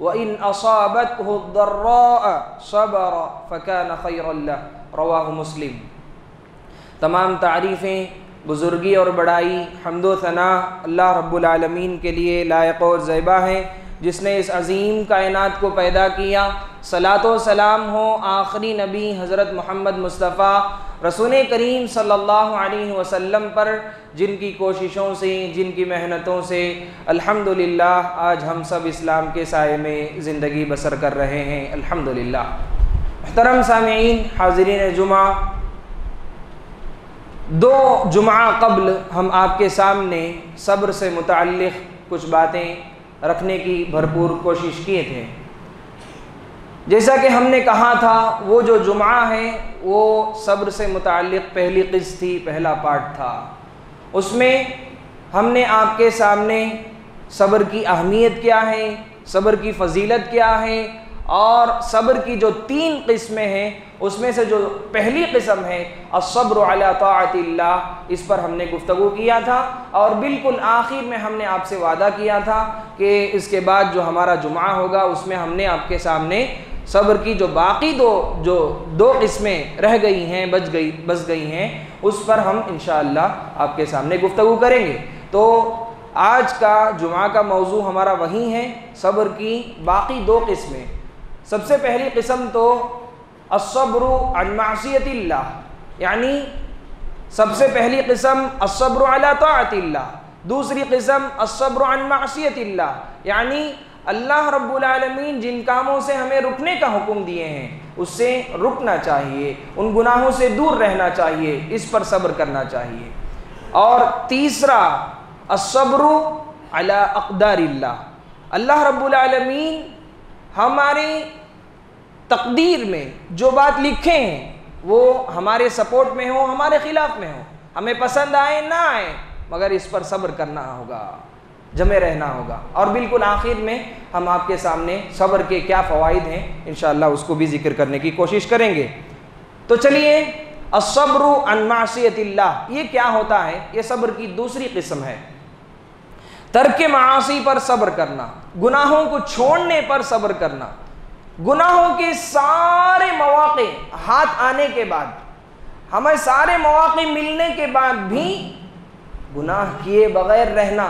इन असाबत हो सबर फ़कान खैरल्ला रवा मुस्लिम तमाम तारीफ़ें बुज़ुर्गी और बड़ाई हमदो सना अल्लाह रब्बुलमीन के लिए लायक और ज़ैबा हैं, जिसने इस अजीम कायनात को पैदा किया। सलात सलाम हो आखिरी नबी हज़रत मोहम्मद मुस्तफ़ा, रसूल करीम सल्लल्लाहु अलैहि वसल्लम पर जिनकी कोशिशों से, जिनकी मेहनतों से, अल्हम्दुलिल्लाह, आज हम सब इस्लाम के साय में ज़िंदगी बसर कर रहे हैं। अल्हम्दुलिल्लाह। मोहतरम सामीन हाजरीन जुमा। दो जुमा कबल हम आपके सामने सब्र से मुतक़ कुछ बातें रखने की भरपूर कोशिश किए थे। जैसा कि हमने कहा था, वो जो जुमा है, वो सब्र से मुतक़ पहली किस्त थी, पहला पार्ट था। उसमें हमने आपके सामने सब्र की अहमियत क्या है, सब्र की फजीलत क्या है, और सब्र की जो तीन किस्में हैं, उसमें से जो पहली किस्म है असब्र अला इस पर हमने गुफ्तगु किया था, और बिल्कुल आखिर में हमने आपसे वादा किया था कि इसके बाद जो हमारा जुमा होगा, उसमें हमने आपके सामने सब्र की जो बाकी दो, जो दो किस्में रह गई हैं, बच गई बच गई हैं उस पर हम इन आपके सामने गुफ्तु करेंगे। तो आज का जुमा का मौजू हमारा वही है, सब्र की बाकी दो किस्में। सबसे पहली किस्म तो असब्र अनमासीतिल्ला यानी सबसे पहली किस्म असब्र अला ताअतिल्ला दूसरी किस्म असब्र अनमासीतिल्ला यानी अल्लाह रब्बुल आलमीन जिन कामों से हमें रुकने का हुक्म दिए हैं, उससे रुकना चाहिए, उन गुनाहों से दूर रहना चाहिए, इस पर सब्र करना चाहिए। और तीसरा असब्र अला अल्लाह रब्बुल आलमीन हमारे तकदीर में जो बात लिखे हैं, वो हमारे सपोर्ट में हो, हमारे खिलाफ में हो, हमें पसंद आए, ना आए, मगर इस पर सब्र करना होगा। जमे रहना होगा। और बिल्कुल आखिर में हम आपके सामने सब्र के क्या फ़वाद हैं इन उसको भी ज़िक्र करने की कोशिश करेंगे। तो चलिए असब्र अनमासीतिल्ला ये क्या होता है? ये सब्र की दूसरी किस्म है। तर्क मासी पर सब्र करना, गुनाहों को छोड़ने पर सब्र करना, गुनाहों के सारे मौाक़े हाथ आने के बाद, हमें सारे मौके मिलने के बाद भी गुनाह किए बगैर रहना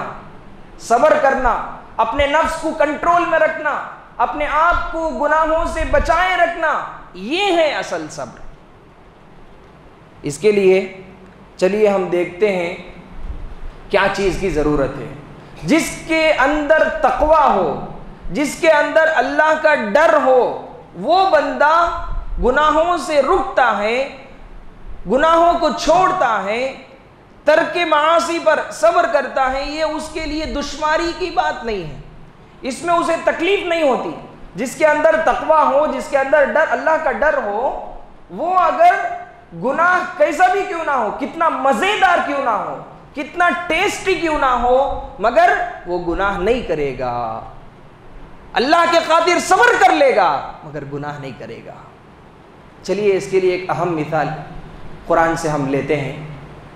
सब्र करना, अपने नफ्स को कंट्रोल में रखना, अपने आप को गुनाहों से बचाए रखना, ये है असल सब्र। इसके लिए चलिए हम देखते हैं क्या चीज़ की ज़रूरत है। जिसके अंदर तकवा हो, जिसके अंदर अल्लाह का डर हो, वो बंदा गुनाहों से रुकता है, गुनाहों को छोड़ता है तर्क मासी पर सब्र करता है, ये उसके लिए दुश्मारी की बात नहीं है। इसमें उसे तकलीफ़ नहीं होती। जिसके अंदर तकवा हो, जिसके अंदर डर, अल्लाह का डर हो, वो अगर गुनाह कैसा भी क्यों ना हो, कितना मज़ेदार क्यों ना हो, कितना टेस्टी क्यों ना हो, मगर वो गुनाह नहीं करेगा। अल्लाह के खातिर सब्र कर लेगा, मगर गुनाह नहीं करेगा। चलिए, इसके लिए एक अहम मिसाल कुरान से हम लेते हैं।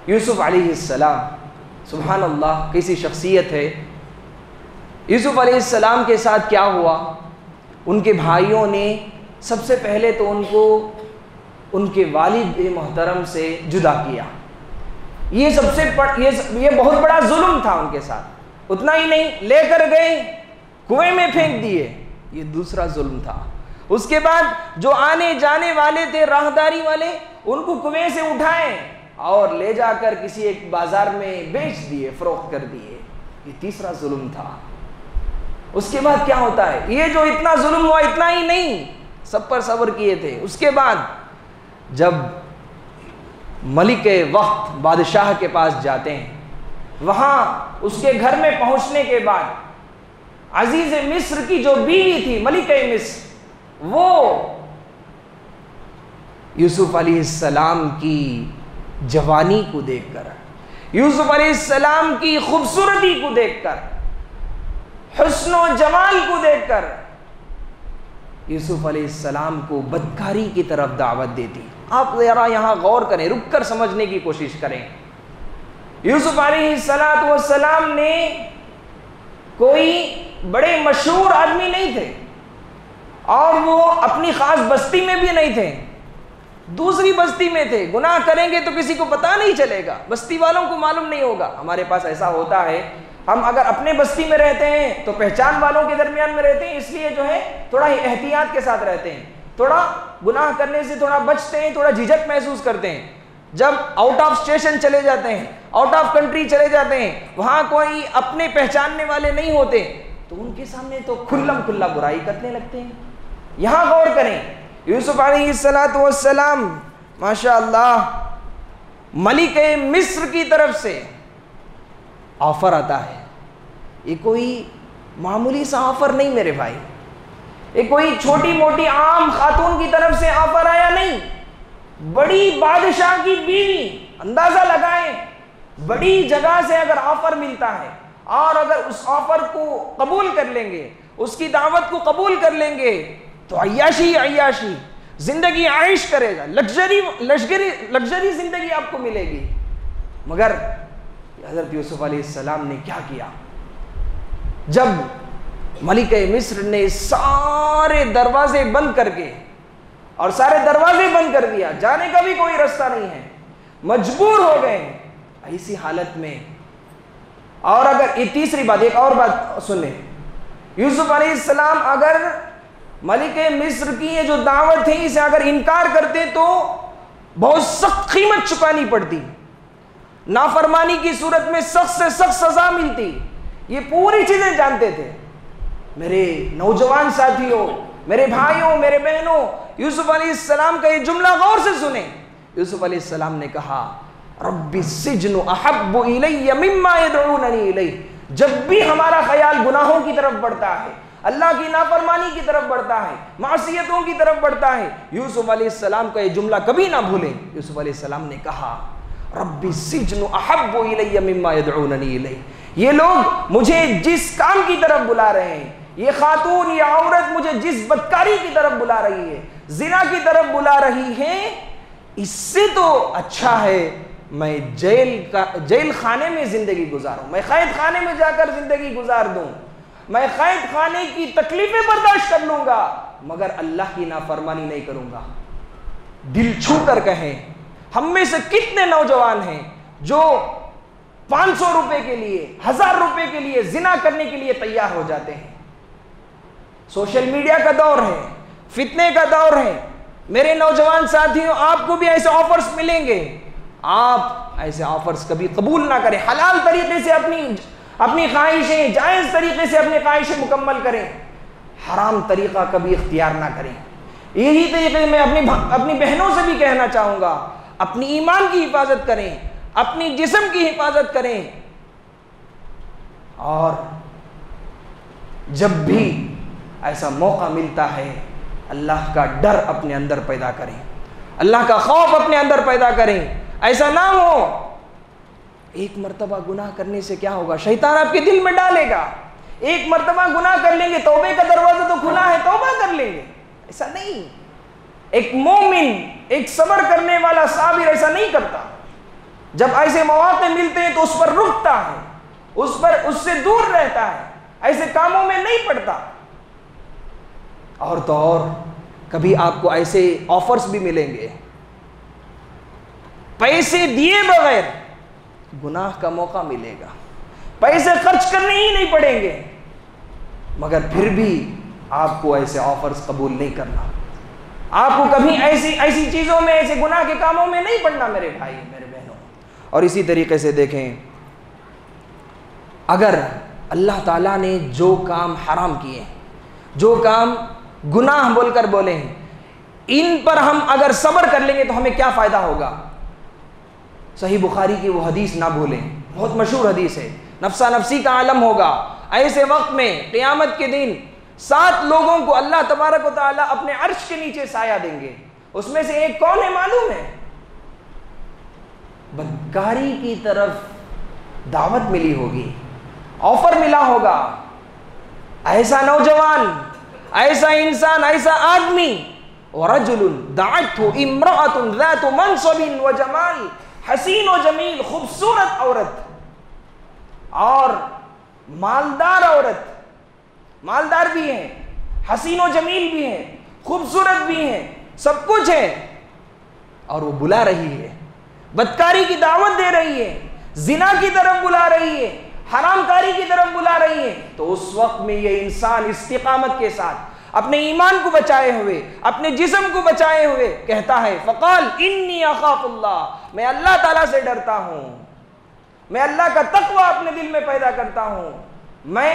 यूसुफ अलैहिस्सलाम सुबहान अल्लाह कैसी शख्सियत है? यूसुफ अलैहिस्सलाम के साथ क्या हुआ? उनके भाइयों ने सबसे पहले तो उनको, उनके वालिद मोहतरम से जुदा किया। ये सबसे ये ये बहुत बड़ा जुल्म था उनके साथ। उतना ही नहीं, लेकर गए, कुएँ में फेंक दिए। ये दूसरा जुल्म था। उसके बाद जो आने जाने वाले थे, राहदारी वाले, उनको कुएँ से उठाए। और ले जाकर किसी एक बाज़ार में बेच दिए, फरोख्त कर दिए। ये तीसरा जुल्म था। उसके बाद क्या होता है? ये जो इतना जुल्म हुआ, इतना ही नहीं, सब पर सब्र किए थे। उसके बाद जब मलिक वक्त बादशाह के पास जाते हैं, वहाँ उसके घर में पहुँचने के बाद अज़ीज़ मिस्र की जो बीवी थी, मलिक मिस्र, वो यूसुफ सलाम की जवानी को देखकर, यूसुफ सलाम की खूबसूरती को देखकर, हसनो जमाल को देखकर, यूसुफ सलाम को बदकारी की तरफ़ दावत देती आप ज़रा यहाँ गौर करें, रुक कर समझने की कोशिश करें। यूसुफ सलाम ने कोई बड़े मशहूर आदमी नहीं थे, और वो अपनी खास बस्ती में भी नहीं थे। दूसरी बस्ती में थे। गुनाह करेंगे तो किसी को पता नहीं चलेगा। बस्ती वालों को मालूम नहीं होगा। हमारे पास ऐसा होता है, हम अगर अपने बस्ती में रहते हैं तो पहचान वालों के दरमियान में रहते हैं, इसलिए जो है, थोड़ा एहतियात के साथ रहते हैं। थोड़ा गुनाह करने से थोड़ा बचते हैं, थोड़ा झिझक महसूस करते हैं। जब आउट ऑफ़ स्टेशन चले जाते हैं आउट ऑफ़ कंट्री चले जाते हैं, वहाँ कोई अपने पहचानने वाले नहीं होते तो उनके सामने तो खुल्लम खुल्ला बुराई करने लगते हैं। यहाँ गौर करें यूसुफ सलाम माशा मलिक मिस्र की तरफ़ से ऑफ़र आता है। ये कोई मामूली सा ऑफ़र नहीं मेरे भाई। ये कोई छोटी मोटी आम खातून की तरफ़ से ऑफ़र आया नहीं। बड़ी बादशाह की बीवी अंदाज़ा लगाएँ, बड़ी जगह से अगर ऑफ़र मिलता है और अगर उस ऑफ़र को कबूल कर लेंगे, उसकी दावत को कबूल कर लेंगे तो अयाशी अयाशी ज़िंदगी आयश करेगा। लग्जरी लश्करी लग्जरी ज़िंदगी आपको मिलेगी। मगर हज़रत यूसुफ सलाम ने क्या किया? जब मलिक मिस्र ने सारे दरवाजे बंद करके और सारे दरवाजे बंद कर दिया, जाने का भी कोई रास्ता नहीं है, मजबूर हो गए। ऐसी हालत में और अगर ये तीसरी बात, एक और बात सुने। यूसुफ सलाम अगर मलिक मिस्र की ये जो दावत है इसे अगर इनकार करते तो बहुत सख्त कीमत चुकानी पड़ती। नाफरमानी की सूरत में सख्त से सख्त सजा मिलती। ये पूरी चीज़ें जानते थे। मेरे नौजवान साथियों, मेरे भाइयों, मेरे बहनों, यूसुफ सलाम का ये जुमला गौर से सुने। यूसुफ सलाम ने कहा, रब्बी सिजनु अहब्बु इलैया मिम्मा यदऊननी इलै जब भी हमारा ख्याल गुनाहों की तरफ़ बढ़ता है अल्लाह की नाफरमानी की तरफ़ बढ़ता है मासीतों की तरफ़ बढ़ता है। यूसुफ सलाम का ये जुमला कभी ना भूलें। यूसुफ सलाम ने कहा, रब्बी सिजनु अहब्बु इलैया ये लोग मुझे जिस काम की तरफ़ बुला रहे हैं, ये खातून, ये औरत मुझे जिस बदकारी की तरफ़ बुला रही है, जिना की तरफ़ बुला रही है, इससे तो अच्छा है, मैं जेल का, जेल खाने में ज़िंदगी गुजारूं। मैं कैद खाने में जाकर ज़िंदगी गुजार दूँ। मैं कैद खाने की तकलीफें बर्दाश्त कर लूँगा, मगर अल्लाह की नाफरमानी नहीं करूँगा। दिल छू कर कहें, हम में से कितने नौजवान हैं जो पाँच सौ रुपए के लिए, हज़ार रुपए के लिए जिना करने के लिए तैयार हो जाते हैं? सोशल मीडिया का दौर है, फितने का दौर है। मेरे नौजवान साथियों, आपको भी ऐसे ऑफर्स मिलेंगे। आप ऐसे ऑफर्स कभी कबूल ना करें, हलाल तरीके से अपनी अपनी ख्वाहिशें, जायज़ तरीके से अपनी ख्वाहिशें मुकम्मल करें। हराम तरीका कभी इख्तियार ना करें। यही तरीके मैं अपनी अपनी बहनों से भी कहना चाहूँगा, अपनी ईमान की हिफाजत करें, अपनी जिस्म की हिफाजत करें। और जब भी ऐसा मौका मिलता है, अल्लाह का डर अपने अंदर पैदा करें। अल्लाह का खौफ अपने अंदर पैदा करें। ऐसा ना हो एक मरतबा गुनाह करने से क्या होगा? शैतान आपके दिल में डालेगा। एक मरतबा गुनाह कर लेंगे, तोबे का दरवाज़ा तो खुला है, तोबा कर लेंगे। ऐसा नहीं। एक मोमिन, एक सबर करने वाला साबिर ऐसा नहीं करता। जब ऐसे मौके मिलते हैं तो उस पर रुकता है, उस पर, उससे दूर रहता है, ऐसे कामों में नहीं पड़ता। और तो और, कभी आपको ऐसे ऑफर्स भी मिलेंगे। पैसे दिए बगैर गुनाह का मौका मिलेगा। पैसे खर्च करने ही नहीं पड़ेंगे। मगर फिर भी आपको ऐसे ऑफर्स कबूल नहीं करना। आपको कभी ऐसी ऐसी चीज़ों में, ऐसे गुनाह के कामों में नहीं पड़ना मेरे भाई, मेरे बहनों। और इसी तरीके से देखें, अगर अल्लाह ताला ने जो काम हराम किए जो काम गुनाह बोलकर बोले हैं, इन पर हम अगर सब्र कर लेंगे तो हमें क्या फ़ायदा होगा? सही बुखारी की वो हदीस ना भूलें। बहुत मशहूर हदीस है। नफसा नफसी का आलम होगा। ऐसे वक्त में क़ियामत के दिन सात लोगों को अल्लाह तबारक ताला अपने अर्श के नीचे साया देंगे। उसमें से एक कौन है मालूम है? बदकारी की तरफ़ दावत मिली होगी। ऑफ़र मिला होगा। ऐसा नौजवान, ऐसा इंसान, ऐसा आदमी, वरजुलुन दाअतहु इम्राअतुन ज़ातु मनसबिन व जमाल। हसीन व जमील, खूबसूरत औरत और मालदार औरत। मालदार भी है, हसीन व जमील भी है, खूबसूरत भी है, सब कुछ है। और वो बुला रही है, बदकारी की दावत दे रही है, जिना की तरफ़ बुला रही है, हरामकारी की तरफ़ बुला रही है। तो उस वक्त में ये इंसान इस्तिकामत के साथ अपने ईमान को बचाए हुए, अपने जिस्म को बचाए हुए कहता है, फ़काल इन्नी अखाफुल्लाह मैं अल्लाह ताला से डरता हूँ। मैं अल्लाह का तकवा अपने दिल में पैदा करता हूँ। मैं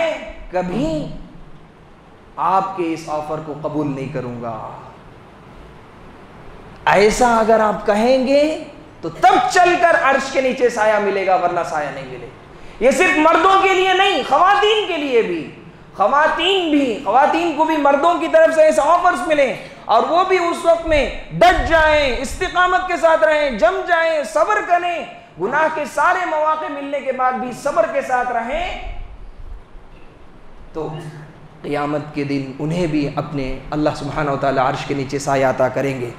कभी आपके इस ऑफ़र को कबूल नहीं करूँगा। ऐसा अगर आप कहेंगे तो तब चलकर अर्श के नीचे साया मिलेगा, वरना साया नहीं मिलेगा। ये सिर्फ़ मर्दों के लिए नहीं खातन के लिए भी। खातन भी खातन को भी मर्दों की तरफ़ से ऐसे ऑफर्स मिले और वो भी उस वक्त में डट जाएँ, इस्तिकामत के साथ रहें, जम जाएँ, सब्र करें। गुनाह के सारे मौके मिलने के बाद भी सब्र के साथ रहें। तो क़ियामत के दिन उन्हें भी अपने अल्लाह सुबहान ताला अर्श के नीचे सायाता करेंगे।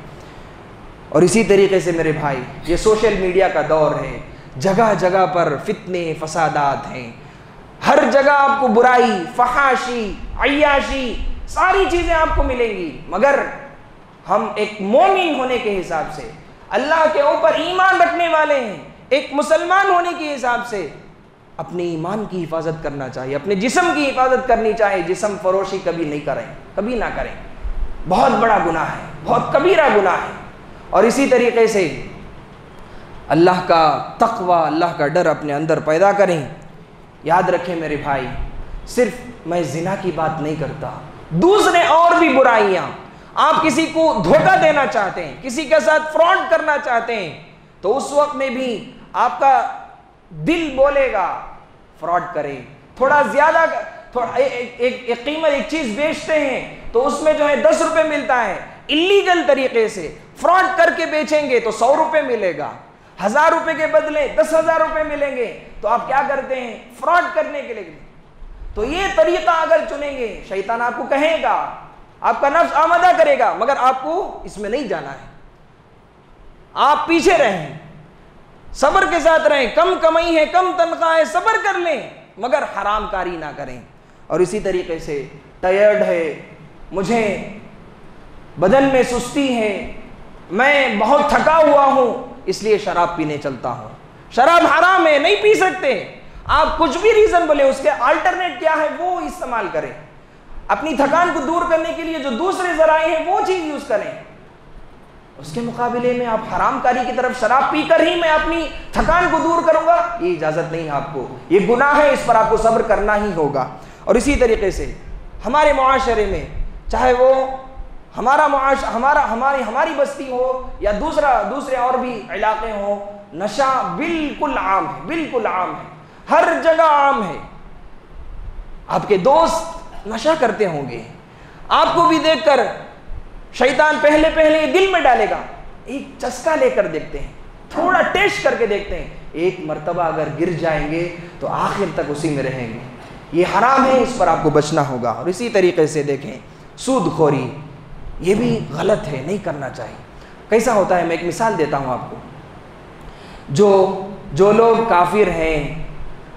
और इसी तरीके से मेरे भाई, ये सोशल मीडिया का दौर है। जगह जगह पर फितने, फसादात हैं। हर जगह आपको बुराई, फहाशी अयाशी सारी चीज़ें आपको मिलेंगी। मगर हम एक मोमिन होने के हिसाब से, अल्लाह के ऊपर ईमान रखने वाले हैं, एक मुसलमान होने के हिसाब से, अपने ईमान की हिफाजत करना चाहिए, अपने जिसम की हिफाजत करनी चाहिए, जिसम फरोशी कभी नहीं करें, कभी ना करें। बहुत बड़ा गुनाह है, बहुत कबीरा गुनाह है। और इसी तरीके से अल्लाह का तकवा, अल्लाह का डर अपने अंदर पैदा करें। याद रखें मेरे भाई सिर्फ़ मैं जिना की बात नहीं करता दूसरे और भी बुराइयाँ। आप किसी को धोखा देना चाहते हैं किसी के साथ फ्रॉड करना चाहते हैं तो उस वक्त में भी आपका दिल बोलेगा फ्रॉड करें। थोड़ा ज़्यादा थोड़ा एक एक, कीमत एक चीज़ बेचते हैं तो उसमें जो है दस रुपए मिलता है इलीगल तरीके से। फ्रॉड करके बेचेंगे तो सौ रुपए मिलेगा। हज़ार रुपए के बदले दस हज़ार रुपए मिलेंगे तो आप क्या करते हैं? फ्रॉड करने के लिए। तो ये तरीका अगर चुनेंगे, शैतान आपको कहेगा, आपका नफ्स आमदा करेगा, मगर आपको इसमें नहीं जाना है। आप पीछे रहें, सबर के साथ रहें, कम कमाई है, कम तनख्वाह है, सबर कर लें, मगर हराम कारी ना करें। और इसी तरीके से टयर्ड है, मुझे बदन में सुस्ती है, मैं बहुत थका हुआ हूँ इसलिए शराब पीने चलता हूँ। शराब हराम है, नहीं पी सकते। आप कुछ भी रीजन बोले, उसके अल्टरनेट क्या है, वो इस्तेमाल करें। अपनी थकान को दूर करने के लिए जो दूसरे जराए हैं, वो चीज़ यूज़ करें। उसके मुकाबले में आप हरामकारी की तरफ़ शराब पीकर ही मैं अपनी थकान को दूर करूँगा, ये इजाज़त नहीं है आपको। ये गुनाह है, इस पर आपको सब्र करना ही होगा। और इसी तरीके से हमारे माशरे में, चाहे वो हमारा मुआश हमारा, हमारी हमारी बस्ती हो या दूसरा, दूसरे और भी इलाके हो, नशा बिल्कुल आम है, बिल्कुल आम है, हर जगह आम है। आपके दोस्त नशा करते होंगे। आपको भी देखकर शैतान पहले पहले दिल में डालेगा। एक चस्का लेकर देखते हैं, थोड़ा टेस्ट करके देखते हैं। एक मर्तबा अगर गिर जाएँगे तो आखिर तक उसी में रहेंगे। ये हराम है, इस पर आपको बचना होगा। और इसी तरीके से देखें सूद खोरी ये भी गलत है, नहीं करना चाहिए। कैसा होता है, मैं एक मिसाल देता हूँ आपको। जो जो लोग काफिर हैं,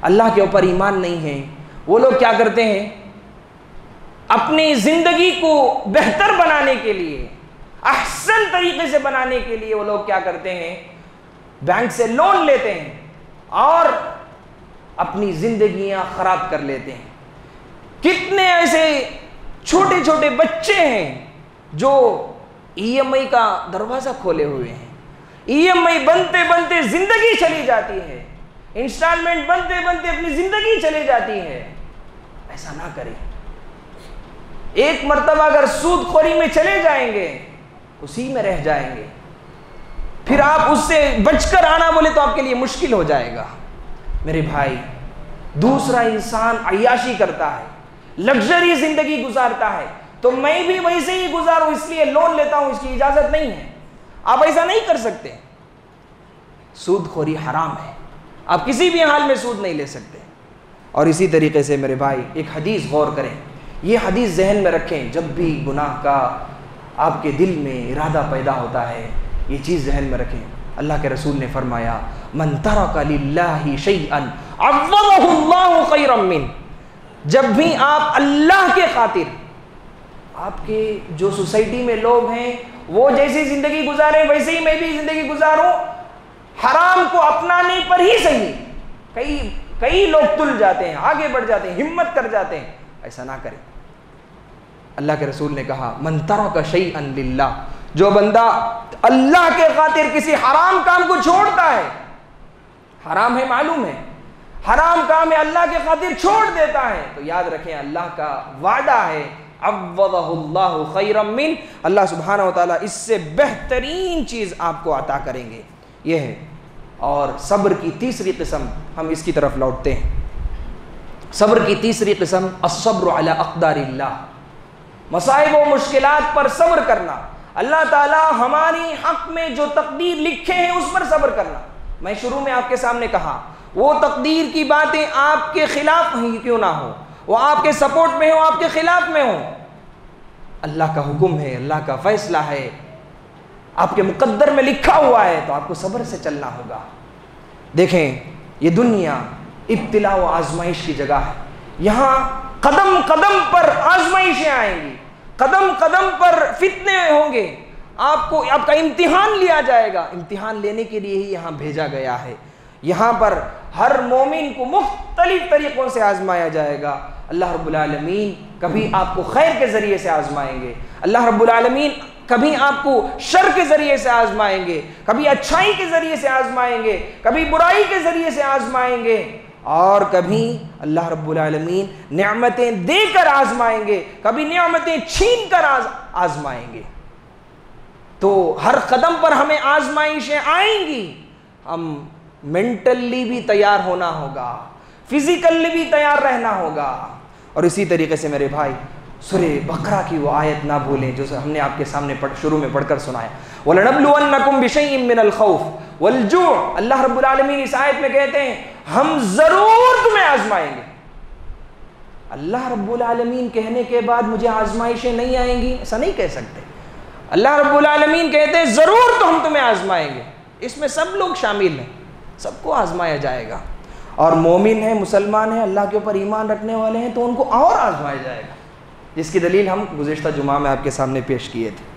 अल्लाह के ऊपर ईमान नहीं है, वो लोग क्या करते हैं? अपनी ज़िंदगी को बेहतर बनाने के लिए, अहसन तरीके से बनाने के लिए वो लोग क्या करते हैं? बैंक से लोन लेते हैं और अपनी ज़िंदगियाँ ख़राब कर लेते हैं। कितने ऐसे छोटे छोटे बच्चे हैं जो ईएमआई का दरवाज़ा खोले हुए हैं। ईएमआई बनते बनते ज़िंदगी चली जाती है। इंस्टॉलमेंट बनते बनते अपनी ज़िंदगी चली जाती है। ऐसा ना करें। एक मर्तबा अगर सूद खोरी में चले जाएँगे, उसी में रह जाएँगे। फिर आप उससे बचकर आना बोले तो आपके लिए मुश्किल हो जाएगा। मेरे भाई, दूसरा इंसान अयाशी करता है, लग्जरी ज़िंदगी गुजारता है। तो मैं भी वैसे ही गुजारूं, इसलिए लोन लेता हूँ, इसकी इजाज़त नहीं है। आप ऐसा नहीं कर सकते। सूद खोरी हराम है। आप किसी भी हाल में सूद नहीं ले सकते। और इसी तरीके से मेरे भाई, एक हदीस गौर करें। ये हदीस जहन में रखें, जब भी गुनाह का आपके दिल में इरादा पैदा होता है, ये चीज़ जहन में रखें। अल्लाह के रसूल ने फरमाया, मन तरक शैअन मिन। जब भी आप अल्लाह के खातिर आपके जो सोसाइटी में लोग हैं, वो जैसी ज़िंदगी गुजारे, वैसे ही मैं भी ज़िंदगी गुजारूं। हराम को अपनाने पर ही सही। कई कई लोग तुल जाते हैं, आगे बढ़ जाते हैं, हिम्मत कर जाते हैं। ऐसा ना करें। अल्लाह के रसूल ने कहा मंतरा का शई अनबिल्ला जो बंदा अल्लाह के खातिर किसी हराम काम को छोड़ता है, हराम है, मालूम है। हराम काम है अल्लाह के खातिर छोड़ देता है। तो याद रखें, अल्लाह का वादा है खैरमिन अल्लाह सुबहाना ताला इससे बेहतरीन चीज़ आपको अता करेंगे। यह है। और सब्र की तीसरी किस्म हम इसकी तरफ़ लौटते हैं। सब्र की तीसरी किस्म असब्र अकदार मसाइब व मुश्किल पर सब्र करना। अल्लाह ताला हमारी हक में जो तकदीर लिखे हैं उस पर सब्र करना। मैं शुरू में आपके सामने कहा, वो तकदीर की बातें आपके खिलाफ ही, क्यों ना हो? वो आपके सपोर्ट में हो, आपके खिलाफ में हो। अल्लाह का हुक्म है, अल्लाह का फैसला है। आपके मुकद्दर में लिखा हुआ है तो आपको सब्र से चलना होगा। देखें, ये दुनिया इब्तिला व आजमाइश की जगह है। यहाँ कदम कदम पर आजमाइशें आएँगी। कदम कदम पर फितने होंगे। आपको, आपका इम्तिहान लिया जाएगा। इम्तिहान लेने के लिए ही यहाँ भेजा गया है। यहाँ पर हर मोमिन को मुख्तलिफ़ तरीक़ों से आजमाया जाएगा। अल्लाह रब्बुल कभी आपको खैर के ज़रिए से आजमाएँगे। अल्लाह रब्बुल कभी आपको शर के ज़रिए से आजमाएँगे। कभी अच्छाई के ज़रिए से आजमाएँगे। कभी बुराई के ज़रिए से आजमाएँगे। और कभी अल्लाह रब्बुल नेमतें देकर आजमाएँगे। कभी नेमतें छीन कर आज, आजमाएँगे। तो हर कदम पर हमें आजमाइशें आएँगी। हम मेंटली भी तैयार होना होगा। फिजिकली भी तैयार रहना होगा। और इसी तरीके से मेरे भाई सुरे बकरा की वो आयत ना भूलें जो हमने आपके सामने पढ़, शुरू में पढ़कर सुनाया। अल्लाह रब्बुल आलमीन इस आयत में कहते हैं हम ज़रूर तुम्हें आजमाएँगे। अल्लाह रब्बुल आलमीन कहने के बाद मुझे आजमाइशें नहीं आएँगी ऐसा नहीं कह सकते। अल्लाह रब्बुल आलमीन कहते हैं ज़रूर तो हम तुम्हें आजमाएँगे। इसमें सब लोग शामिल हैं सबको आजमाया जाएगा। और मोमिन है, मुसलमान है, अल्लाह के ऊपर ईमान रखने वाले हैं तो उनको और आजमाया जाएगा। जिसकी दलील हम गुजशत जुमा में आपके सामने पेश किए थे।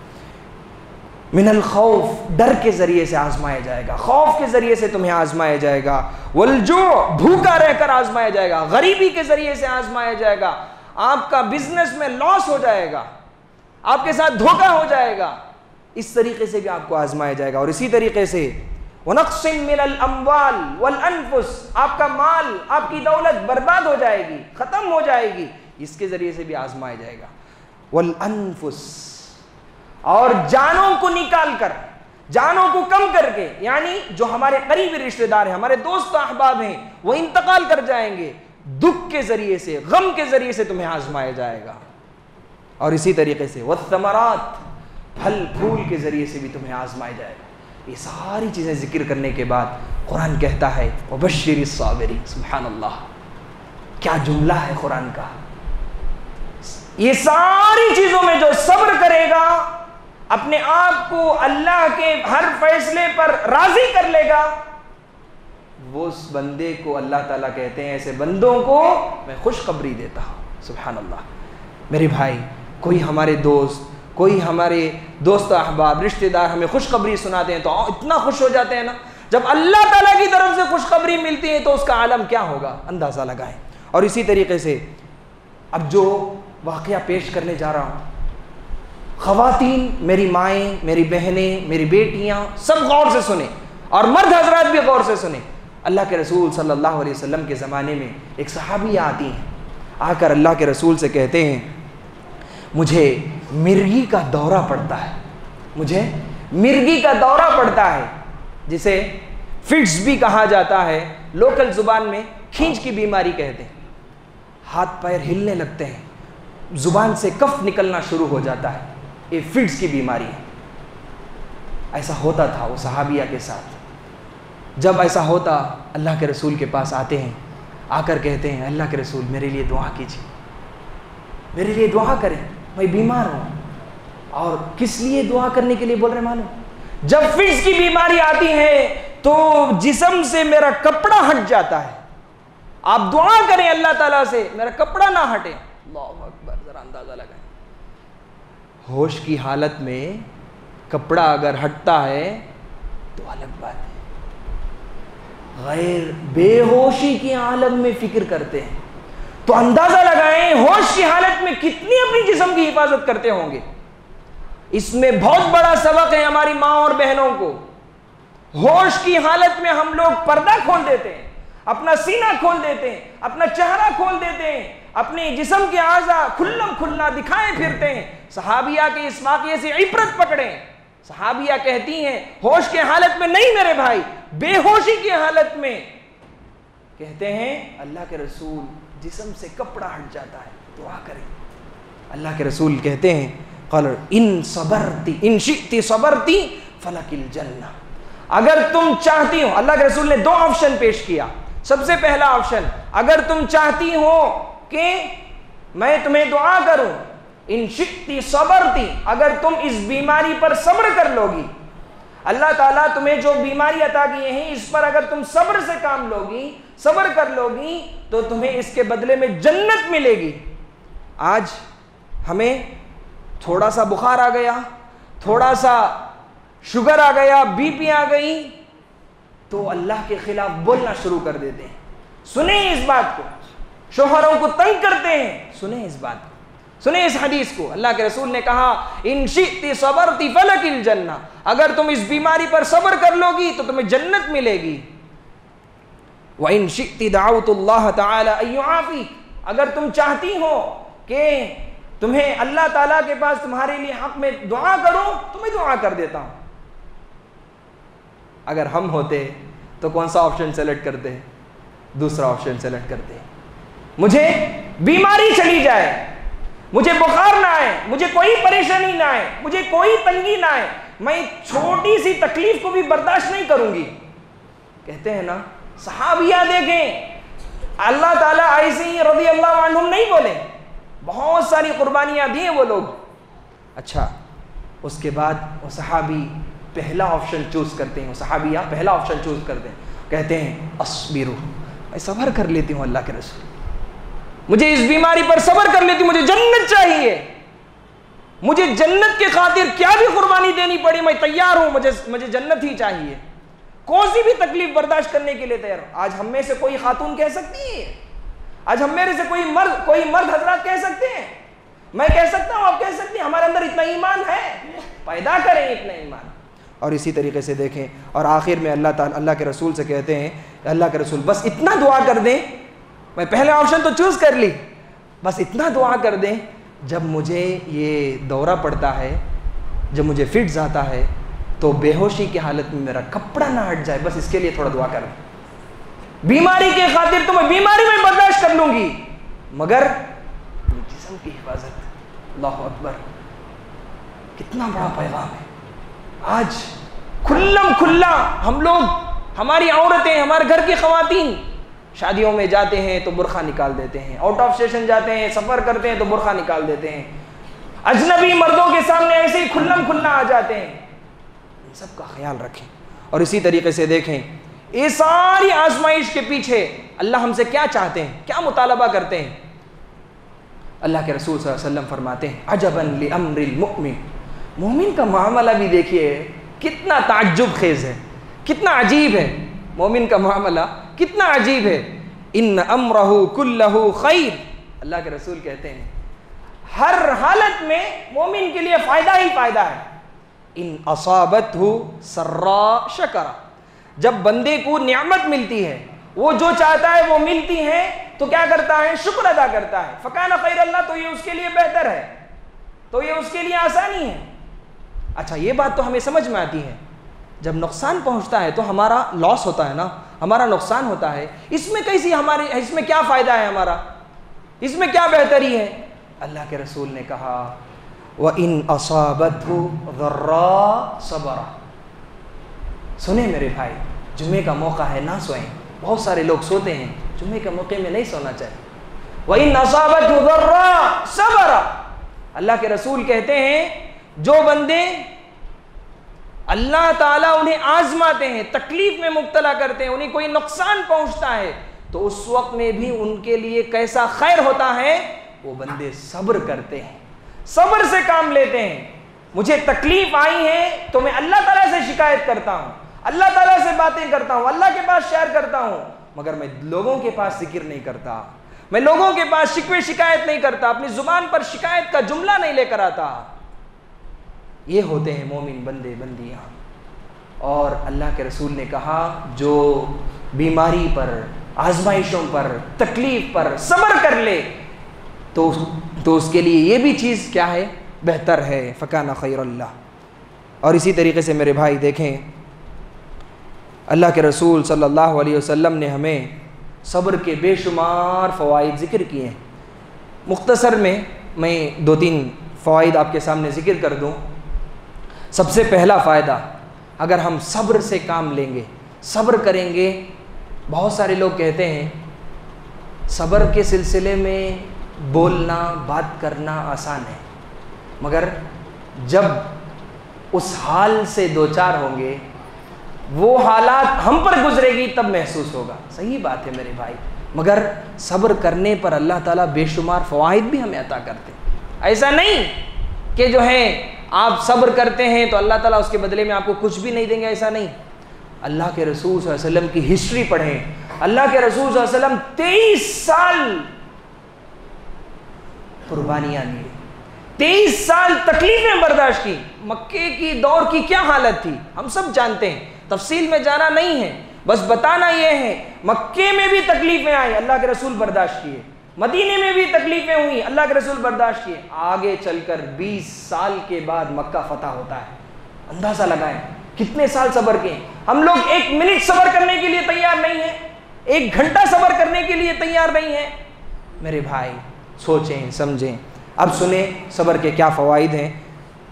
मिनल खौफ डर के ज़रिए से आजमाया जाएगा। खौफ के ज़रिए से तुम्हें आजमाया जाएगा। वलजो भूखा रहकर आजमाया जाएगा। गरीबी के ज़रिए से आजमाया जाएगा। आपका बिज़नेस में लॉस हो जाएगा। आपके साथ धोखा हो जाएगा। इस तरीके से भी आपको आजमाया जाएगा और इसी तरीके से अम्वाल वल अनफुस। आपका माल, आपकी दौलत बर्बाद हो जाएगी, ख़त्म हो जाएगी। इसके ज़रिए से भी आजमाया जाएगा। वल अनफुस। और जानों को निकाल कर, जानों को कम करके, यानी जो हमारे करीबी रिश्तेदार हैं, हमारे दोस्त अहबाब हैं, वो इंतकाल कर जाएँगे। दुख के ज़रिए से, गम के ज़रिए से तुम्हें आजमाया जाएगा। और इसी तरीके से वह फल फूल के ज़रिए से भी तुम्हें आजमाया जाएगा। ये सारी चीज़ें ज़िक्र करने के बाद कुरान कहता है वबशर साबरी सुबहान अल्लाह क्या जुमला है कुरान का? ये सारी चीज़ों में जो सब्र करेगा, अपने आप को अल्लाह के हर फैसले पर राज़ी कर लेगा, वो उस बंदे को अल्लाह ताला कहते हैं, ऐसे बंदों को मैं खुशखबरी देता हूँ सुबहान अल्लाह मेरे भाई, कोई हमारे दोस्त कोई हमारे दोस्त अहबाब, रिश्तेदार हमें खुशखबरी सुनाते हैं तो इतना खुश हो जाते हैं ना। जब अल्लाह ताला की तरफ़ से खुशखबरी मिलती है तो उसका आलम क्या होगा? अंदाज़ा लगाएँ। और इसी तरीके से अब जो वाक़ पेश करने जा रहा हूँ, ख़वातीन, मेरी माएँ, मेरी बहनें, मेरी बेटियाँ, सब गौर से सुने और मर्द हजरात भी गौर से सुने। अल्लाह के रसूल सल्लल्लाहु अलैहि वसल्लम के ज़माने में एक सहाबी आती हैं, आकर अल्लाह के रसूल से कहते हैं, मुझे मिर्गी का दौरा पड़ता है। मुझे मिर्गी का दौरा पड़ता है, जिसे फिट्स भी कहा जाता है। लोकल ज़ुबान में खींच की बीमारी कहते हैं। हाथ पैर हिलने लगते हैं। ज़ुबान से कफ निकलना शुरू हो जाता है। ये फिट्स की बीमारी है। ऐसा होता था वो सहाबिया के साथ। जब ऐसा होता, अल्लाह के रसूल के पास आते हैं, आकर कहते हैं, अल्लाह के रसूल, मेरे लिए दुआ कीजिए। मेरे लिए दुआ करें। मैं बीमार हूँ। और किस लिए दुआ करने के लिए बोल रहे मालूम? जब फिट्स की बीमारी आती है तो जिसम से मेरा कपड़ा हट जाता है। आप दुआ करें अल्लाह ताला से, मेरा कपड़ा ना हटे। अकबर, जरा अंदाज़ा लगाए। होश की हालत में कपड़ा अगर हटता है तो अलग बात है। गैर बेहोशी के आलम में फ़िक्र करते हैं। तो अंदाज़ा लगाएँ, होश की हालत में कितनी अपनी जिसम की हिफाजत करते होंगे। इसमें बहुत बड़ा सबक है हमारी माँ और बहनों को। होश की हालत में हम लोग पर्दा खोल देते हैं, अपना सीना खोल देते हैं, अपना चेहरा खोल देते हैं, अपने जिसम के आजा खुल्लम खुल्ला दिखाए, फिरते हैं। सहाबिया के इस वाक्य से इबरत पकड़े। सहाबिया कहती हैं, होश के हालत में नहीं मेरे भाई, बेहोशी की हालत में। कहते हैं, अल्लाह के रसूल जिसम से कपड़ा हट जाता है, दुआ करें। अल्लाह के रसूल कहते हैं, कल इन सबरती, इन शिकती सबरती फलकिल जन्ना अगर तुम चाहती हो, अल्लाह के रसूल ने दो ऑप्शन पेश किया। सबसे पहला ऑप्शन, अगर तुम चाहती हो कि मैं तुम्हें दुआ करूँ, इन शिकती सबरती, अगर तुम इस बीमारी पर सब्र कर लोगी अल्लाह ताला तुम्हें जो बीमारी अता की है, इस पर अगर तुम सब्र से काम लोगी, सब्र कर लोगी तो तुम्हें इसके बदले में जन्नत मिलेगी। आज हमें थोड़ा सा बुखार आ गया, थोड़ा सा शुगर आ गया बीपी आ गई तो अल्लाह के खिलाफ बोलना शुरू कर देते हैं। सुने इस बात को, शोहरों को तंग करते हैं, सुने इस बात को। सुने इस हदीस को। अल्लाह के रसूल ने कहा, इन शीती सबरती फलकिल जन्ना। अगर तुम इस बीमारी पर सबर कर लोगी तो तुम्हें जन्नत मिलेगी। व इन शीती अगर तुम चाहती हो कि तुम्हें अल्लाह ताला के पास तुम्हारे लिए हक में दुआ करो तो मैं दुआ कर देता हूँ। अगर हम होते तो कौन सा ऑप्शन सेलेक्ट करते? दूसरा ऑप्शन सेलेक्ट करते। मुझे बीमारी चली जाए मुझे बुखार ना आए, मुझे कोई परेशानी ना आए, मुझे कोई तंगी ना आए। मैं छोटी सी तकलीफ़ को भी बर्दाश्त नहीं करूँगी। कहते हैं ना, सहाबिया देखें, अल्लाह ताला ऐसे ही रज़ी अल्लाह नहीं बोले। बहुत सारी कुर्बानियाँ दी वो लोग। अच्छा उसके बाद वो सहाबी पहला ऑप्शन चूज़ करते हैं, वो सहाबिया पहला ऑप्शन चूज़ करते हैं। कहते हैं, असबिरु, मैं सबर कर लेती हूँ अल्लाह के रसूल। मुझे इस बीमारी पर सबर कर लेती मुझे जन्नत चाहिए। मुझे जन्नत के खातिर क्या भी कुर्बानी देनी पड़ी, मैं तैयार हूँ, मुझे मुझे जन्नत ही चाहिए। कौन सी भी तकलीफ़ बर्दाश्त करने के लिए तैयार आज हम में से कोई खातून कह सकती है? आज हम मेरे से कोई मर्द कोई मर्द हजरात कह सकते हैं? मैं कह सकता हूँ, आप कह सकते हैं, हमारे अंदर इतना ईमान है? पैदा करें इतना ईमान। और इसी तरीके से देखें, और आखिर में अल्लाह ताला, अल्लाह के रसूल से कहते हैं, अल्लाह के रसूल, बस इतना दुआ कर दें मैं पहले ऑप्शन तो चूज़ कर ली। बस इतना दुआ कर दें, जब मुझे ये दौरा पड़ता है, जब मुझे फिट्स आता है तो बेहोशी की हालत में मेरा कपड़ा ना हट जाए। बस इसके लिए थोड़ा दुआ कर। बीमारी के खातिर तो मैं बीमारी में बर्दाश्त कर लूँगी, मगर जिसम की हिफाजत, अल्लाह अकबर, कितना बड़ा पैगाम है। आज खुल्लम खुल्ला हम लोग, हमारी औरतें, हमारे घर की खातन शादियों में जाते हैं तो बुरखा निकाल देते हैं। आउट ऑफ़ स्टेशन जाते हैं, सफ़र करते हैं तो बुरखा निकाल देते हैं। अजनबी मर्दों के सामने ऐसे ही खुल्लम खुल्ला आ जाते हैं। इन सब का ख्याल रखें और इसी तरीके से देखें। ये सारी आजमाइश के पीछे अल्लाह हमसे क्या चाहते हैं, क्या मुतालबा करते हैं? अल्लाह के रसूल वसल्लम फरमाते हैं, अजबन अमरिल मुमिन। मोमिन का मामला भी देखिए, कितना ताज्जुब खेज है, कितना अजीब है। मोमिन का मामला कितना अजीब है। इन अमरहू कुल्लहू खैर। अल्लाह के रसूल कहते हैं, हर हालत में मोमिन के लिए फ़ायदा ही फ़ायदा है। इन असाबत हो सर्रा शकरा। जब बंदे को नियामत मिलती है, वो जो चाहता है वो मिलती है तो क्या करता है? शुक्र अदा करता है। फ़काना खैर अल्लाह तो ये उसके लिए बेहतर है। तो ये उसके लिए आसानी है। अच्छा ये बात तो हमें समझ में आती है। जब नुकसान पहुँचता है तो हमारा लॉस होता है ना? हमारा नुकसान होता है। इसमें कैसी हमारे, इसमें क्या फ़ायदा है हमारा? इसमें क्या बेहतरी है? अल्लाह के रसूल ने कहा व इन असाबत सबरा. सुने मेरे भाई जुमे का मौका है ना सोएँ। बहुत सारे लोग सोते हैं जुमे के मौके में नहीं सोना चाहिए। वह इन असाबत सबरा. अल्लाह के रसूल कहते हैं, जो बंदे अल्लाह ताला उन्हें आजमाते हैं, तकलीफ़ में मुब्तला करते हैं, उन्हें कोई नुकसान पहुँचता है तो उस वक्त में भी उनके लिए कैसा खैर होता है, वो बंदे सब्र करते हैं, सब्र से काम लेते हैं। मुझे तकलीफ़ आई है तो मैं अल्लाह ताला से शिकायत करता हूँ, अल्लाह ताला से बातें करता हूँ, अल्लाह के पास शेयर करता हूँ, मगर मैं लोगों के पास ज़िक्र नहीं करता, मैं लोगों के पास शिकवे शिकायत नहीं करता, अपनी ज़ुबान पर शिकायत का जुमला नहीं लेकर आता। ये होते हैं मोमिन बंदे, बंदियाँ। और अल्लाह के रसूल ने कहा, जो बीमारी पर, आजमाइशों पर, तकलीफ़ पर सब्र कर ले तो तो उसके लिए ये भी चीज़ क्या है? बेहतर है, फ़काना खैर अल्लाह और इसी तरीके से मेरे भाई देखें, अल्लाह के रसूल सल्लल्लाहु अलैहि वसल्लम ने हमें सब्र के बेशुमार फ़वाद ज़िक्र किए हैं। मुख्तसर में मैं दो तीन फ़वाद आपके सामने ज़िक्र कर दूँ। सबसे पहला फ़ायदा, अगर हम सब्र से काम लेंगे, सब्र करेंगे, बहुत सारे लोग कहते हैं, सब्र के सिलसिले में बोलना, बात करना आसान है। मगर जब उस हाल से दो चार होंगे, वो हालात हम पर गुजरेगी, तब महसूस होगा। सही बात है मेरे भाई। मगर सब्र करने पर अल्लाह ताला बेशुमार फ़वाद भी हमें अता करते ऐसा नहीं कि जो है आप सब्र करते हैं तो अल्लाह ताला उसके बदले में आपको कुछ भी नहीं देंगे, ऐसा नहीं। अल्लाह के रसूल वसल्लम की हिस्ट्री पढ़ें। अल्लाह के रसूल वसल्लम तेईस साल कुर्बानियाँ दी तेईस साल तकलीफें बर्दाश्त की। मक्के की दौर की क्या हालत थी? हम सब जानते हैं। तफसील में जाना नहीं है। बस बताना यह है, मक्के में भी तकलीफें आई, अल्लाह के रसूल बर्दाश्त किए। मदीने में भी तकलीफें हुई, अल्लाह के रसूल बर्दाश्त किए। आगे चलकर 20 साल के बाद मक्का फतह होता है। अंदाज़ा लगाएँ, कितने साल सबर किए? हम लोग एक मिनट सबर करने के लिए तैयार नहीं है। एक घंटा सबर करने के लिए तैयार नहीं है। मेरे भाई, सोचें, समझें। अब सुने, सबर के क्या फ़वाद हैं।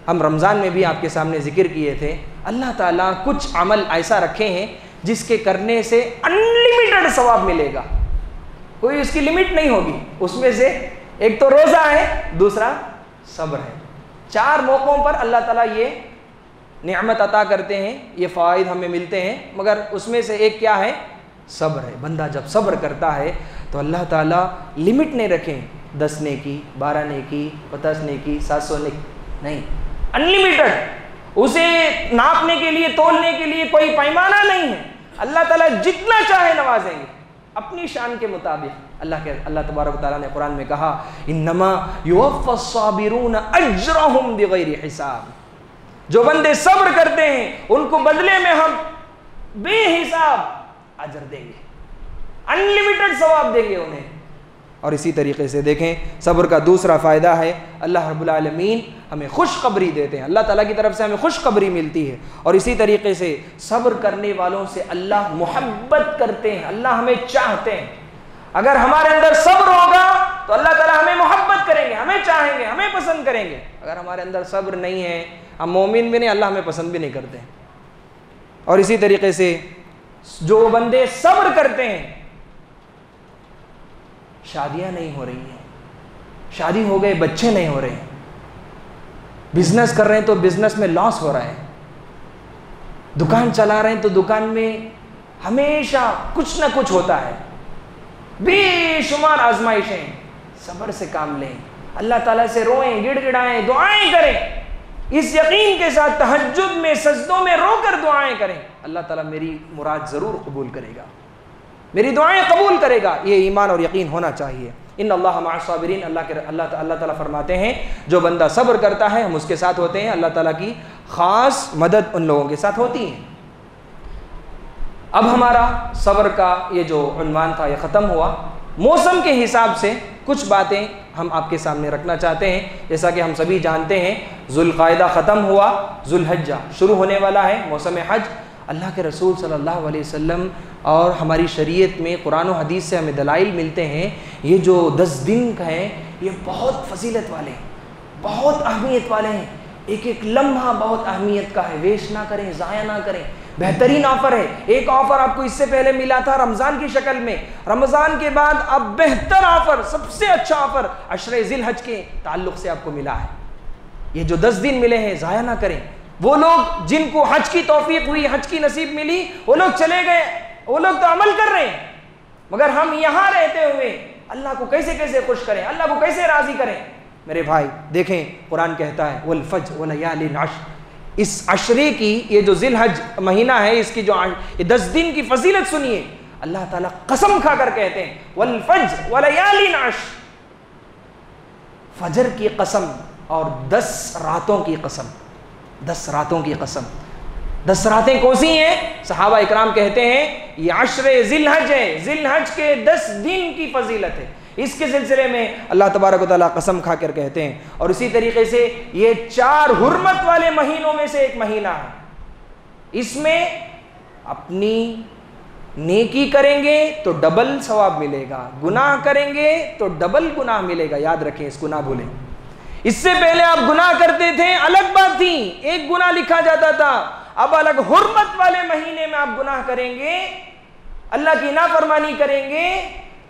हम रमज़ान में भी आपके सामने ज़िक्र किए थे। अल्लाह ताला कुछ अमल ऐसा रखे हैं जिसके करने से अनलिमिटेड सवाब मिलेगा। कोई उसकी लिमिट नहीं होगी। उसमें से एक तो रोज़ा है, दूसरा सब्र है। चार मौक़ों पर अल्लाह ताला ये नियामत अता करते हैं, ये फ़ायद हमें मिलते हैं, मगर उसमें से एक क्या है? सब्र है। बंदा जब सब्र करता है तो अल्लाह ताला लिमिट नहीं रखें। दस ने की, बारह ने की, पचास ने की, सात सौ ने नहीं। अनलिमिटेड उसे नापने के लिए, तोलने के लिए कोई पैमाना नहीं है। अल्लाह ताला जितना चाहे नवाजेंगे। अपनी शान के मुताबिक अल्लाह के, अल्लाह तबारक ताला ने कुरान में कहा युवफ़्फ़ाबिरून अजरहुम बिगैर हिसाब। जो बंदे सब्र करते हैं, उनको बदले में हम बेहिसाब अजर देंगे। अनलिमिटेड सवाब देंगे उन्हें। और इसी तरीके से देखें, सब्र का दूसरा फ़ायदा है, अल्लाह रब्बुल हमें खुशखबरी देते हैं। अल्लाह ताला की तरफ़ से हमें खुशखबरी मिलती है। और इसी तरीके से सब्र करने वालों से अल्लाह मोहब्बत करते हैं, अल्लाह हमें चाहते हैं। अगर हमारे अंदर सब्र होगा तो अल्लाह ताला हमें मोहब्बत करेंगे, हमें चाहेंगे, हमें पसंद करेंगे। अगर हमारे अंदर सब्र नहीं है, हम मोमिन भी नहीं, अल्लाह हमें पसंद भी नहीं करते। और इसी तरीके से जो बंदे सब्र करते हैं शादियाँ नहीं हो रही हैं। शादी हो गए, बच्चे नहीं हो रहे। बिज़नेस कर रहे हैं तो बिज़नेस में लॉस हो रहा है। दुकान चला रहे हैं तो दुकान में हमेशा कुछ ना कुछ होता है। बेशुमार आजमाइशें। सब्र से काम लें। अल्लाह ताला से रोएँ, गिड़गिड़ाएँ, दुआएँ करें। इस यकीन के साथ तहज्जुद में, सजदों में रोकर दुआएँ करें। अल्लाह ताला मेरी मुराद ज़रूर कबूल करेगा। मेरी दुआएँ कबूल करेगा। ये ईमान और यकीन होना चाहिए। इन अल्लाह मासाबरीन अल्लाह के अल्लाह अल्लाह ताला फरमाते हैं, जो बंदा सब्र करता है, हम उसके साथ होते हैं। अल्लाह ताला की ख़ास मदद उन लोगों के साथ होती है। अब हमारा सब्र का ये जो उनवान था, ये ख़त्म हुआ। मौसम के हिसाब से कुछ बातें हम आपके सामने रखना चाहते हैं। जैसा कि हम सभी जानते हैं, जुल्क़ायदा ख़त्म हुआ, जुल्हज्जा शुरू होने वाला है, मौसम हज। अल्लाह के रसूल सल्लल्लाहु अलैहि वसल्लम और हमारी शरीयत में कुरान हदीस से हमें दलाइल मिलते हैं, ये जो दस दिन का है, ये बहुत फजीलत वाले हैं, बहुत अहमियत वाले हैं। एक एक लम्हा बहुत अहमियत का है, वेस्ट ना करें, ज़ाया ना करें। बेहतरीन ऑफ़र है। एक ऑफ़र आपको इससे पहले मिला था रमज़ान की शक्ल में। रमज़ान के बाद अब बेहतर ऑफ़र, सबसे अच्छा ऑफ़र अशर जिल हज के ताल्लुक से आपको मिला है। ये जो दस दिन मिले हैं, ज़ाया ना करें। वो लोग जिनको हज की तोफीक हुई, हज की नसीब मिली, वो लोग चले गए। वो लोग तो अमल कर रहे हैं। मगर हम यहाँ रहते हुए अल्लाह को कैसे कैसे खुश करें? अल्लाह को कैसे राज़ी करें? मेरे भाई, देखें, कुरान कहता है, वल फज वलयाश इस अशरे की ये जो जिल हज महीना है, इसकी जो ये दस दिन की फजीलत सुनिए। अल्लाह ताला कसम खाकर कहते हैं, वल फज वलयाश फजर की कसम और दस रातों की कसम। दस रातों की कसम। दस रातें कौन सी हैं? सहाबा इकराम कहते हैं, ये अशर जिल हज है। जिल हज के दस दिन की फजीलत है। इसके सिलसिले में अल्लाह तबारक कसम खा कर कहते हैं, और इसी तरीके से ये चार हुरमत वाले महीनों में से एक महीना है। इसमें अपनी नेकी करेंगे तो डबल सवाब मिलेगा, गुनाह करेंगे तो डबल गुनाह मिलेगा। याद रखें इसको ना भूलें इससे पहले आप गुनाह करते थे, अलग बात थी, एक गुनाह लिखा जाता था। अब अलग हुरमत वाले महीने में आप गुनाह करेंगे, अल्लाह की नाफरमानी करेंगे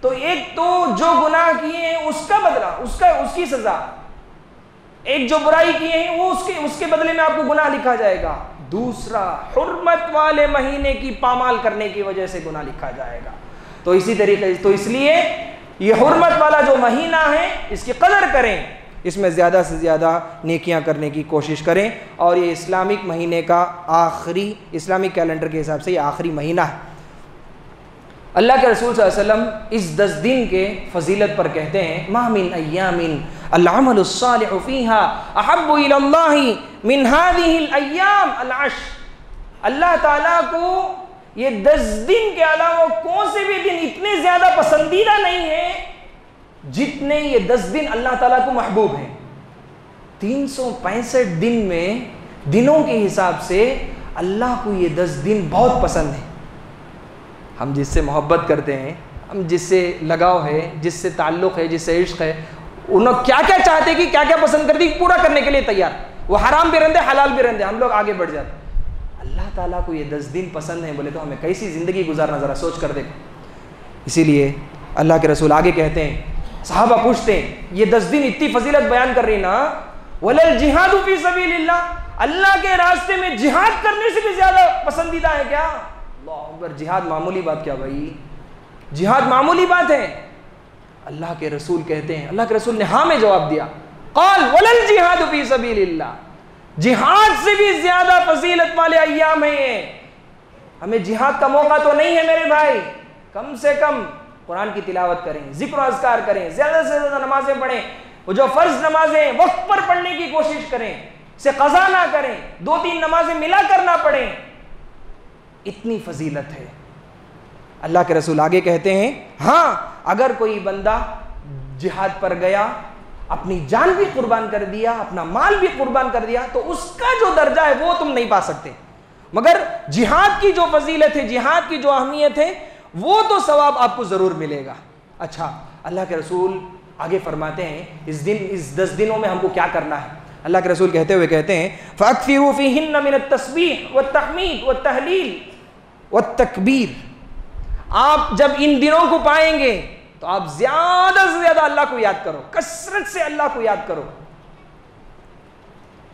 तो एक तो जो गुनाह किए हैं, उसका बदला, उसका, उसकी सजा। एक जो बुराई किए हैं, वो उसके उसके बदले में आपको गुनाह लिखा जाएगा। दूसरा, हुरमत वाले महीने की पामाल करने की वजह से गुनाह लिखा जाएगा। तो इसी तरीके तो इसलिए ये हुरमत वाला जो महीना है, इसकी कदर करें। इसमें ज़्यादा से ज़्यादा नेकियाँ करने की कोशिश करें। और ये इस्लामिक महीने का आखिरी, इस्लामिक कैलेंडर के हिसाब से ये आखिरी महीना है। अल्लाह के रसूल वसल्लम इस दस दिन के फजीलत पर कहते हैं, मामिन अयामिन अल्लाफ़ीहा अल्लाह ताला को ये दस दिन के अलावा कौन से भी दिन इतने ज़्यादा पसंदीदा नहीं है जितने ये दस दिन अल्लाह ताला को महबूब हैं, तीन सौ पैंसठ दिन में, दिनों के हिसाब से अल्लाह को ये दस दिन बहुत पसंद है। हम जिससे मोहब्बत करते हैं, हम जिससे लगाव है, जिससे ताल्लुक़ है, जिससे इश्क है उन्होंने क्या क्या चाहते कि क्या क्या पसंद करती पूरा करने के लिए तैयार। वो हराम भी रहते हलाल भी रहते हम लोग आगे बढ़ जाते अल्लाह ताला को ये दस दिन पसंद है, बोले तो हमें कैसी ज़िंदगी गुजारना, ज़रा सोच कर देखो। इसीलिए अल्लाह के रसूल आगे कहते हैं साहबा पूछते हैं, ये दस दिन इतनी फजीलत बयान कर रही ना? वलल जिहाद अल्लाह के रास्ते में जिहाद करने से भी ज़्यादा पसंदीदा है क्या? अकबर, जिहाद मामूली बात क्या भाई? जिहाद मामूली बात है। अल्लाह के रसूल कहते हैं, अल्लाह के रसूल ने हाँ में जवाब दिया। कौल, वलल जिहाद फ़ी सबीलिल्लाह, जिहाद से भी ज़्यादा फजीलत वाले अयाम है हमें जिहाद का मौका तो नहीं है मेरे भाई, कम से कम कुरान की तिलावत करें, ज़िक्र अजकार करें, ज़्यादा से ज़्यादा नमाजें पढ़ें, वो जो फ़र्ज़ नमाजें वक्त पर पढ़ने की कोशिश करें, से कजा ना करें दो तीन नमाजें मिला कर ना पढ़ें, इतनी फजीलत है। अल्लाह के रसूल आगे कहते हैं हाँ अगर कोई बंदा जिहाद पर गया, अपनी जान भी कुर्बान कर दिया, अपना माल भी कुर्बान कर दिया तो उसका जो दर्जा है वो तुम नहीं पा सकते। मगर जिहाद की जो फजीलत है, जिहाद की जो अहमियत है वो तो सवाब आपको ज़रूर मिलेगा। अच्छा अल्लाह के रसूल आगे फरमाते हैं, इस दिन, इस दस दिनों में हमको क्या करना है? अल्लाह के रसूल कहते हुए कहते हैं फ़ाकफ़ीन तस्बीह व तहमीद व तहलील व तकबीर। आप जब इन दिनों को पाएँगे तो आप ज़्यादा से ज़्यादा अल्लाह को याद करो, कसरत से अल्लाह को याद करो।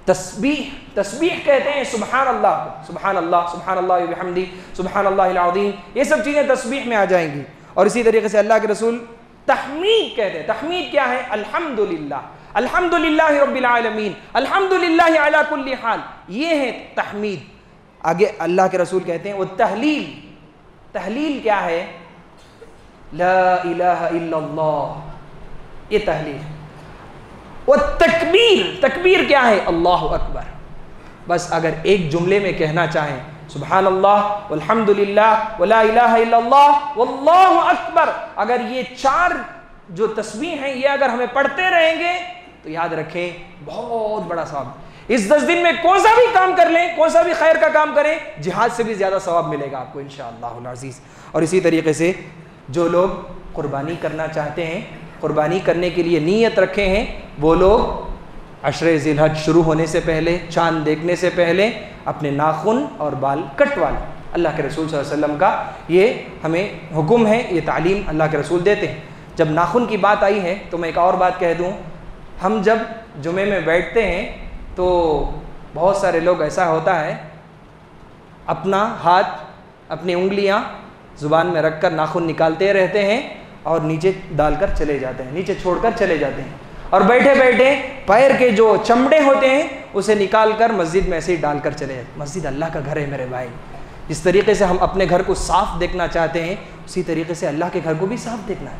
तस्बीह तस्बीह कहते हैं सुबहान अल्लाह सुबहान अल्लाह सुबहान अल्लाह हमदी सुबहान अल्लाह ये सब चीज़ें तस्बीह में आ जाएँगी। और इसी तरीके से अल्लाह के रसूल तहमीद कहते हैं। तहमीद क्या है? अल्हम्दुलिल्लाह अल्हम्दुलिल्लाह रब्बिल आलमीन, अल्हम्दुलिल्लाह अला कुल्ली हाल, ये है तहमीद। आगे अल्लाह के रसूल कहते हैं, वो तहलील तहलील क्या है? ला इलाहा इल्लल्लाह, ये तहलील। वो तकबीर तकबीर क्या है? अल्लाह अकबर। बस अगर एक जुमले में कहना चाहें सुबहान अल्लाह अल्हम्दुलिल्लाह अकबर। अगर ये चार जो तस्वीर हैं, ये अगर हमें पढ़ते रहेंगे तो याद रखें, बहुत बड़ा सवाब। इस दस दिन में कौन सा भी काम कर लें, कौन सा भी खैर का काम करें, जिहाद से भी ज़्यादा सवाब मिलेगा आपको इन अज़ीज़। और इसी तरीके से जो लोग कुर्बानी करना चाहते हैं कुर्बानी करने के लिए नीयत रखे हैं। वो लोग अशर ज़िलहज शुरू होने से पहले, चाँद देखने से पहले अपने नाखून और बाल कटवा लें। अल्लाह के रसूल वसल्लम का ये हमें हुक्म है, ये तालीम अल्लाह के रसूल देते हैं। जब नाखून की बात आई है तो मैं एक और बात कह दूँ। हम जब जुमे में बैठते हैं तो बहुत सारे लोग ऐसा होता है, अपना हाथ, अपनी उंगलियाँ ज़ुबान में रख कर नाखून निकालते रहते हैं और नीचे डालकर चले जाते हैं, नीचे छोड़कर चले जाते हैं। और बैठे बैठे पैर के जो चमड़े होते हैं, उसे निकाल कर मस्जिद में ऐसे ही डालकर चले जाते मस्जिद अल्लाह का घर है मेरे भाई। जिस तरीके से हम अपने घर को साफ़ देखना चाहते हैं, उसी तरीके से अल्लाह के घर को भी साफ़ देखना है।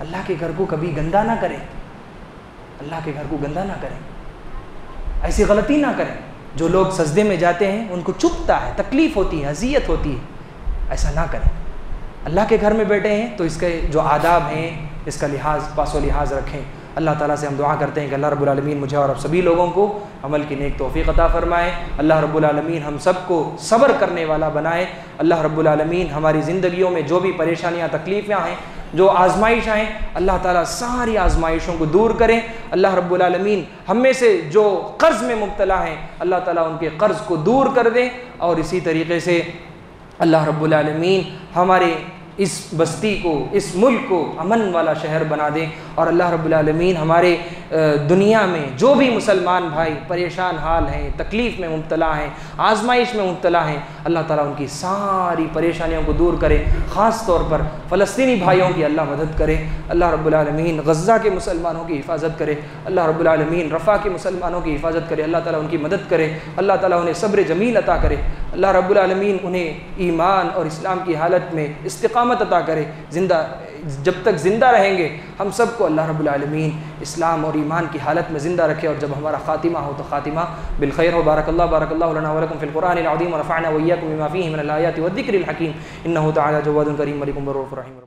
अल्लाह के घर को कभी गंदा ना करें। अल्लाह के घर को गंदा ना करें। ऐसी गलती ना करें। जो लोग सजदे में जाते हैं, उनको चुपता है, तकलीफ़ होती है, अजियत होती है। ऐसा ना करें। अल्लाह के घर में बैठे हैं तो इसके जो आदाब हैं, इसका लिहाज, पासो लिहाज रखें। अल्लाह ताला से हम दुआ करते हैं कि अल्लाह रब्बुल आलमीन मुझे और अब सभी लोगों को अमल की नेक तोफ़ी अता फ़रमाए। अल्लाह रब्बुल आलमीन हम सबको सब्र करने वाला बनाए। अल्लाह रब्बुल आलमीन हमारी ज़िंदगियों में जो भी परेशानियाँ, तकलीफ़ें हैं जो आजमाइश आएँ, अल्लाह ताला सारी आजमाइशों को दूर करें। अल्लाह रब्बुल आलमीन हम में से जो कर्ज़ में मुबतला हैं, अल्लाह ताला उनके कर्ज़ को दूर कर दें और इसी तरीके से अल्लाह रब्बुल हमारे इस बस्ती को इस मुल्क को अमन वाला शहर बना दें। और अल्लाह रब्बुल आलमीन हमारे दुनिया में जो भी मुसलमान भाई परेशान हाल हैं, तकलीफ़ में मुबतला हैं, आजमाइश में मुबतला हैं, अल्लाह ताला उनकी सारी परेशानियों को दूर करे। ख़ास तौर पर फ़लस्तनी भाइयों की अल्लाह मदद करे, अल्लाह रब्बुल आलमीन गज़ा के मुसलमानों की हिफाजत करे, अल्लाह रब्बुल आलमीन रफ़ा के मुसलमानों की हिफाजत करे, अल्लाह ताला उनकी मदद करे, अल्लाह ताला उन्हें सब्र जमील अता करे, अल्लाह रब्बुल आलमीन उन्हें ईमान और इस्लाम की हालत में इस्तकामत अता करे, ज़िंदा जब तक ज़िंदा रहेंगे, हम सबको अल्लाह रबालमीन इस्लाम और ईमान की हालत में ज़िंदा रखे और जब हमारा ख़ातिमा हो तो ख़ातिमा। बिलखैर हो बारकल्ला बारकल्लाकुम फ़िलकुरानदीम रफ़ाना वैयाकुम माफ़ी मिन आयात व ज़िक्रिल हकीम। इन्नहु तआला करीम रहीम।